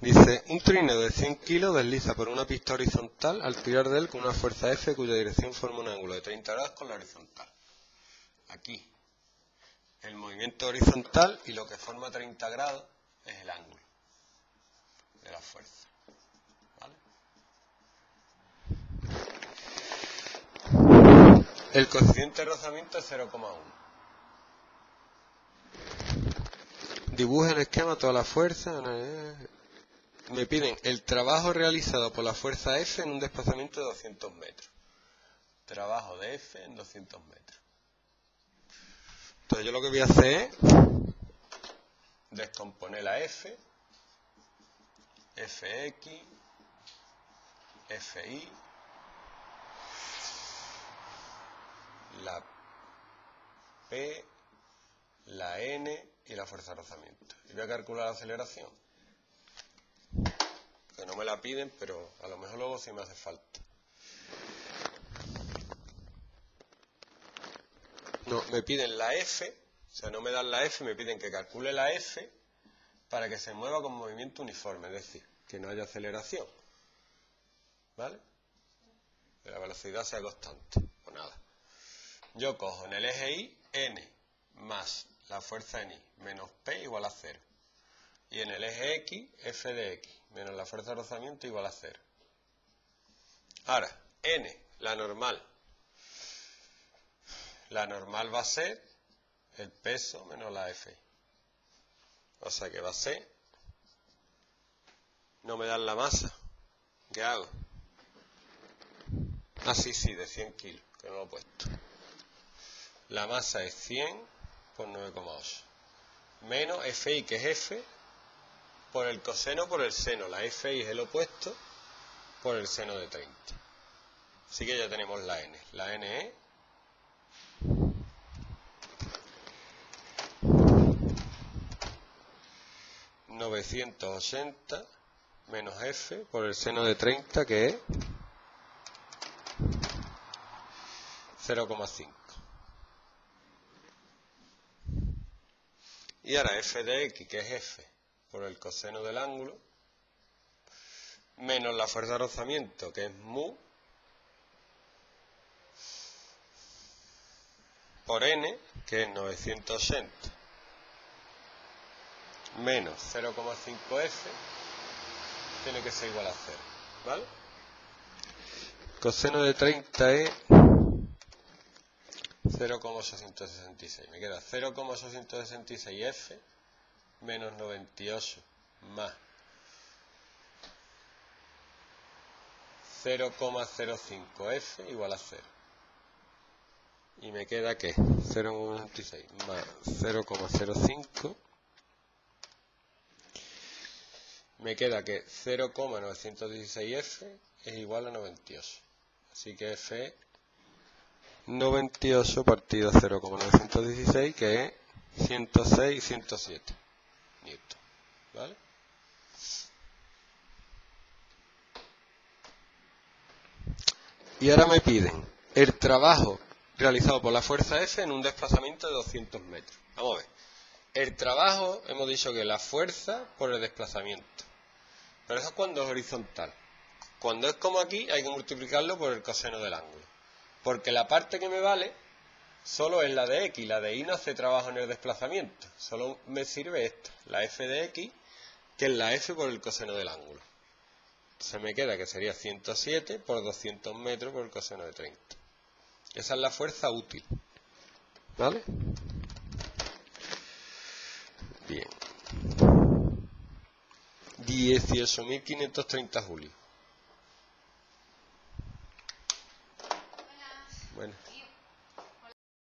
Dice, un trineo de 100 kilos desliza por una pista horizontal al tirar de él con una fuerza F cuya dirección forma un ángulo de 30 grados con la horizontal. Aquí, el movimiento horizontal y lo que forma 30 grados es el ángulo de la fuerza. El coeficiente de rozamiento es 0,1. Dibuja en esquema toda la fuerza. Me piden el trabajo realizado por la fuerza F en un desplazamiento de 200 metros. Trabajo de F en 200 metros. Entonces yo lo que voy a hacer es descomponer la F, Fx, Fi, la P, la N y la fuerza de rozamiento. Y voy a calcular la aceleración. Que no me la piden, pero a lo mejor luego sí me hace falta. No, me piden la F, o sea, no me dan la F, me piden que calcule la F para que se mueva con movimiento uniforme, es decir, que no haya aceleración. ¿Vale? Que la velocidad sea constante, o nada. Yo cojo en el eje Y n más la fuerza en menos P igual a 0. Y en el eje X, f de X menos la fuerza de rozamiento igual a 0. Ahora, n, la normal, la normal va a ser el peso menos la F. O sea que va a ser, no me dan la masa. ¿Qué hago? Ah, sí, sí, de 100 kilos, que no lo he puesto. La masa es 100 por 9,8. Menos Fi, que es F, por el coseno por el seno. La Fi es el opuesto por el seno de 30. Así que ya tenemos la N. La N es 980 menos f por el seno de 30 que es 0,5. Y ahora f de x, que es f por el coseno del ángulo, menos la fuerza de rozamiento, que es mu, por n, que es 980 menos 0,5f tiene que ser igual a 0, ¿vale? Coseno de 30 es 0,866. Me queda 0,866f menos 98 más 0,05f igual a 0. Y me queda que 0,96 más 0,05 me queda que 0,916f es igual a 98. Así que f es 98 partido 0,916, que es 106 y 107 Y ahora me piden el trabajo realizado por la fuerza F en un desplazamiento de 200 metros. Vamos a ver. El trabajo, hemos dicho que la fuerza por el desplazamiento. Pero eso es cuando es horizontal. Cuando es como aquí, hay que multiplicarlo por el coseno del ángulo. Porque la parte que me vale solo es la de x. La de y no hace trabajo en el desplazamiento. Solo me sirve esta, la f de x, que es la f por el coseno del ángulo. Se me queda que sería 107 por 200 metros por el coseno de 30. Esa es la fuerza útil. ¿Vale? Bien. 18.530 julio.